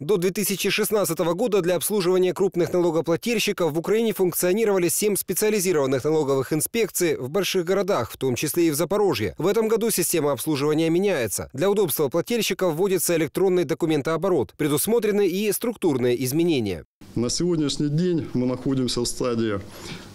До 2016 года для обслуживания крупных налогоплательщиков в Украине функционировали семь специализированных налоговых инспекций в больших городах, в том числе и в Запорожье. В этом году система обслуживания меняется. Для удобства плательщиков вводится электронный документооборот. Предусмотрены и структурные изменения. На сегодняшний день мы находимся в стадии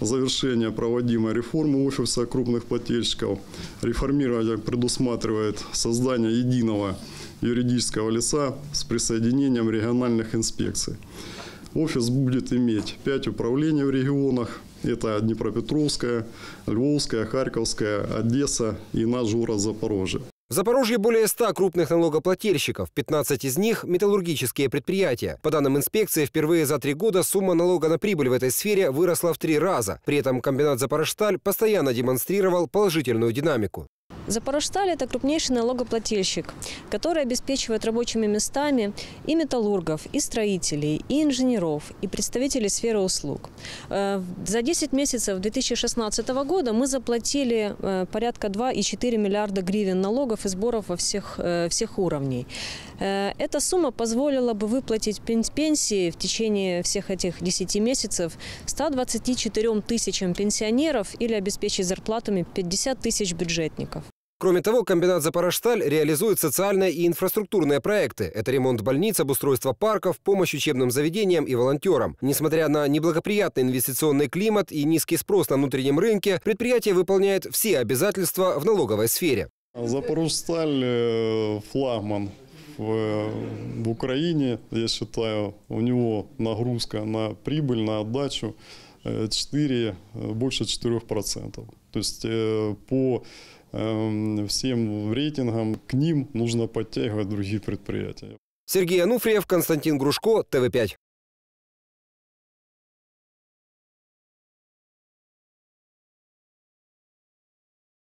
завершения проводимой реформы офиса крупных плательщиков. Реформирование предусматривает создание единого юридического лица с присоединением региональных инспекций. Офис будет иметь пять управлений в регионах. Это Днепропетровская, Львовская, Харьковская, Одесса и наш город Запорожье. В Запорожье более 100 крупных налогоплательщиков, 15 из них – металлургические предприятия. По данным инспекции, впервые за три года сумма налога на прибыль в этой сфере выросла в три раза. При этом комбинат «Запорожсталь» постоянно демонстрировал положительную динамику. Запорожсталь – это крупнейший налогоплательщик, который обеспечивает рабочими местами и металлургов, и строителей, и инженеров, и представителей сферы услуг. Э, за 10 месяцев 2016 года мы заплатили э, порядка 2,4 миллиарда гривен налогов и сборов во всех, э, всех уровней. Эта сумма позволила бы выплатить пенсии в течение всех этих 10 месяцев 124 тысячам пенсионеров или обеспечить зарплатами 50 тысяч бюджетников. Кроме того, комбинат «Запорожсталь» реализует социальные и инфраструктурные проекты. Это ремонт больниц, обустройство парков, помощь учебным заведениям и волонтерам. Несмотря на неблагоприятный инвестиционный климат и низкий спрос на внутреннем рынке, предприятие выполняет все обязательства в налоговой сфере. «Запорожсталь» э, – флагман в, в Украине, я считаю, у него нагрузка на прибыль, на отдачу 4, э, больше 4%. То есть э, по всем рейтингам к ним нужно подтягивать другие предприятия. Сергей Ануфриев, Константин Грушко, ТВ5.